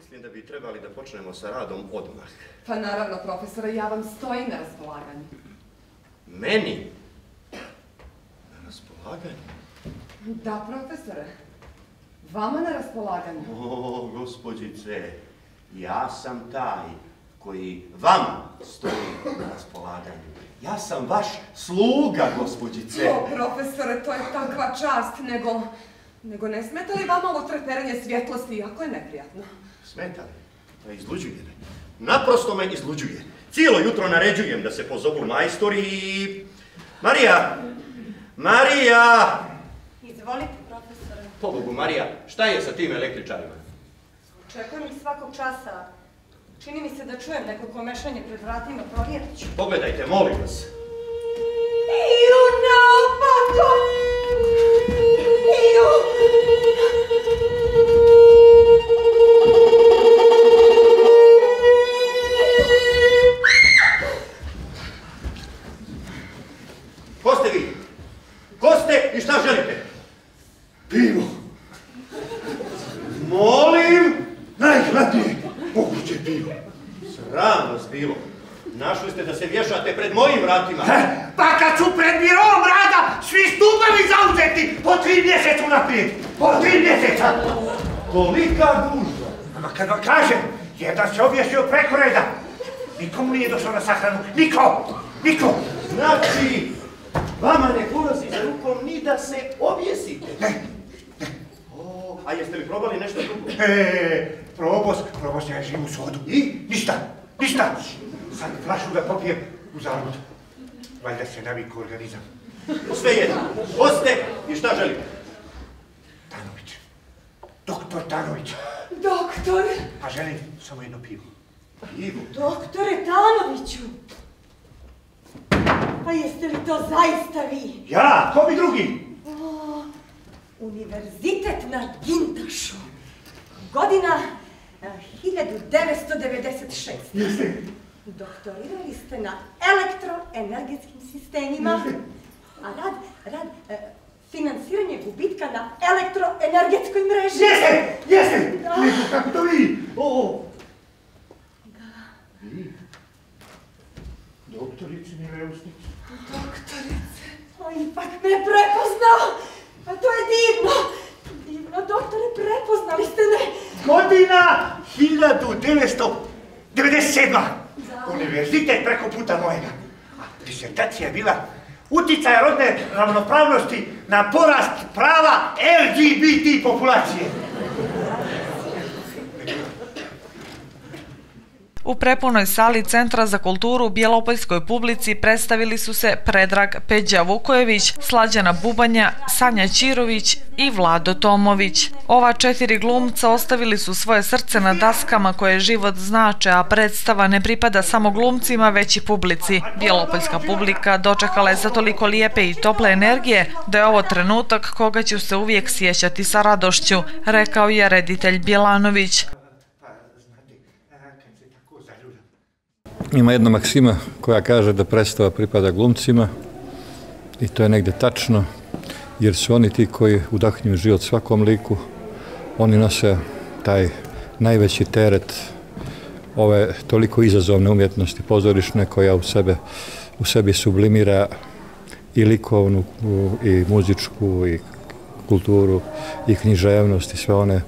Mislim da bi trebali da počnemo sa radom odmah. Pa naravno, profesore, ja vam stojim na raspolaganju. Meni? Na raspolaganju? Da, profesore. Vama na raspolaganju. O, gospođice, ja sam taj koji vama stoji na raspolaganju. Ja sam vaš sluga, gospođice. O, profesore, to je takva čast, nego... Nego ne smeta li vama ovo treperenje svjetlosti, iako je neprijatno? Smeta? Pa izluđuje me. Naprosto me izluđuje. Cijelo jutro naređujem da se pozovu majstori i... Marija! Marija! Izvolite, profesore. Pobogu, Marija, šta je sa tim električarima? Očekujem ih svakog časa. Čini mi se da čujem neko komešanje pred vratima, provjerit ću. Pogledajte, molim vas. Pivo. Sram vas bilo. Našli ste da se vješate pred mojim vratima. Pa kad su pred birom rada svi stupovi zauzeti po tri mjeseca naprijed. Po tri mjeseca. Kolika gužva. Ama kad vam kažem, jedan se objesio preko reda. Nikomu nije došao na sahranu. Niko! Niko! Znači, vama ne polazi za rukom ni da se objesite. Ne. A jeste li probali nešto drugo? E, probos, probos ja živu sodu. I? Ništa, ništa. Sad flašu da popijem u zarud. Valjda se naviku organizam. Sve jedno. Ko ste i šta želite? Tanović. Doktor Tanović. Doktor, A želim samo jedno pivo. Ivo. doktore Tanoviću. Pa jeste li to zaista vi? Ja, ko bi drugi? O, univerzitet na Gintašu. Godina eh, 1996. Jeste. Doktorirali ste na elektroenergetskim sistemima, a rad, rad, eh, financiranje gubitka na elektroenergetskoj mreži. Jeste, jeste. Da. Neko kako to vi. O, doktorici Mileusnić. Doktorice, o, ipak me prepoznao. A to je divno. Divno, doktore, prepoznali ste me. Godina 1997. Univerzitet preko puta mojega. A disertacija je bila uticaj rodne ravnopravnosti na porast prava LGBT populacije. U prepunoj sali Centra za kulturu u Bjelopoljskoj publici predstavili su se Predrag Peđa Vukojević, Slađana Bubanja, Sanja Čirović i Vlado Tomović. Ova četiri glumca ostavili su svoje srce na daskama koje život znače, a predstava ne pripada samo glumcima već i publici. Bjelopoljska publika dočekala je za toliko lijepe i tople energije da je ovo trenutak koga ću se uvijek sjećati sa radošću, rekao je reditelj Bjelanović. Ima jedna maksima koja kaže da predstava pripada glumcima i to je negdje tačno, jer su oni ti koji udahnjuju život svakom liku, oni nose taj najveći teret ove toliko izazovne umjetnosti. Pozorišne koja u sebe u sebi sublimira i likovnu i muzičku i kulturu i književnost i sve one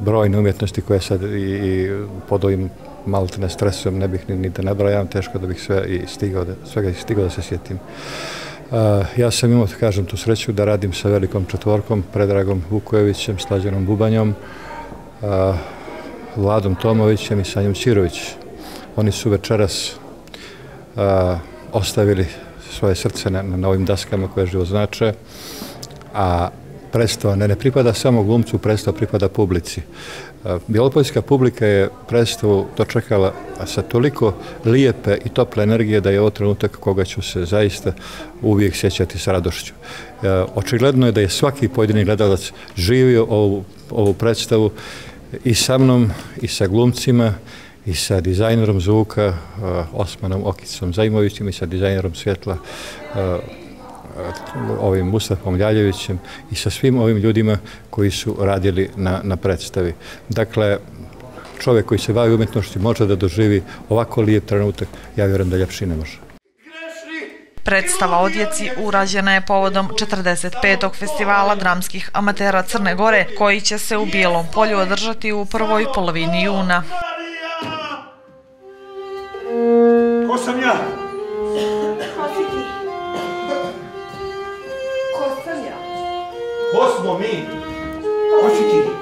brojne umjetnosti koje sad i, pod ovim maltene stresom ne bih ni, ni da nabrajam, teško da bih sve i stigao da, svega stigao da se sjetim. A, ja sam imao, kažem, tu sreću da radim sa velikom četvorkom, Predragom Vukojevićem, Slađanom Bubanjom, a, Vladom Tomovićem i Sanjom Čirović. Oni su večeras a, ostavili svoje srce na, na ovim daskama koje živo znače, a predstava ne, pripada samo glumcu, predstava pripada publici. E, Bjelopoljska publika je predstavu dočekala sa toliko lijepe i tople energije da je ovo trenutak koga ću se zaista uvijek sjećati sa radošću. E, Očigledno je da je svaki pojedini gledalac živio ovu, ovu predstavu i sa mnom i sa glumcima i sa dizajnerom zvuka e, Osmanom Okicom Zajmovićem i sa dizajnerom svjetla ovim Mustafom Ljaljevićem i sa svim ovim ljudima koji su radili na, na predstavi. Dakle, čovjek koji se bavi umjetnošću može da doživi ovako lijep trenutak, ja vjerujem da ljepši ne može. Predstava o djeci urađena je povodom 45. festivala dramskih amatera Crne Gore, koji će se u Bijelom polju održati u prvoj polovini juna. Ko sam ja? Ko sam ja? Ko smo mi? Ko si ti?